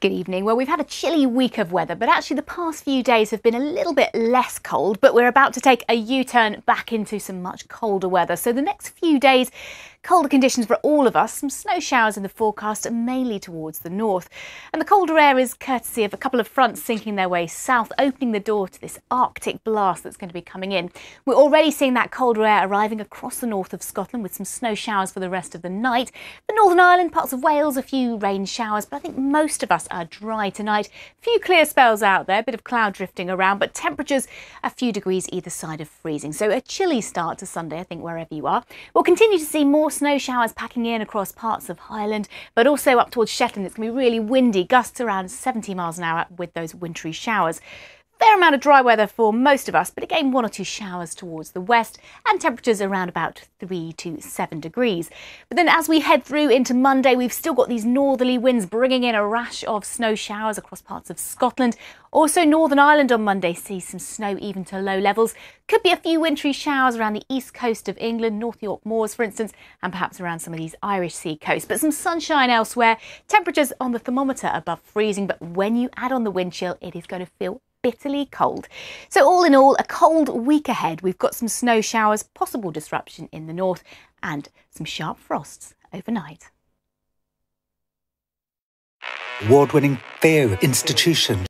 Good evening. Well, we've had a chilly week of weather, but actually the past few days have been a little bit less cold, but we're about to take a U-turn back into some much colder weather. So the next few days Colder conditions for all of us, some snow showers in the forecast, mainly towards the north. And the colder air is courtesy of a couple of fronts sinking their way south, opening the door to this Arctic blast that's going to be coming in. We're already seeing that colder air arriving across the north of Scotland with some snow showers for the rest of the night. The Northern Ireland, parts of Wales, a few rain showers, but I think most of us are dry tonight. Few clear spells out there, a bit of cloud drifting around, but temperatures a few degrees either side of freezing. So a chilly start to Sunday, I think, wherever you are. We'll continue to see more snow showers packing in across parts of Highland, but also up towards Shetland. It's going to be really windy, gusts around 70 miles an hour with those wintry showers fair amount of dry weather for most of us, but again, one or two showers towards the west and temperatures around about 3 to 7 degrees. But then as we head through into Monday, we've still got these northerly winds bringing in a rash of snow showers across parts of Scotland. Also, Northern Ireland on Monday sees some snow even to low levels. Could be a few wintry showers around the east coast of England, North York Moors, for instance, and perhaps around some of these Irish sea coasts. But some sunshine elsewhere. Temperatures on the thermometer above freezing, but when you add on the wind chill, it is going to feel bitterly cold. So all in all, a cold week ahead. We've got some snow showers, possible disruption in the north and some sharp frosts overnight. Award-winning fair institution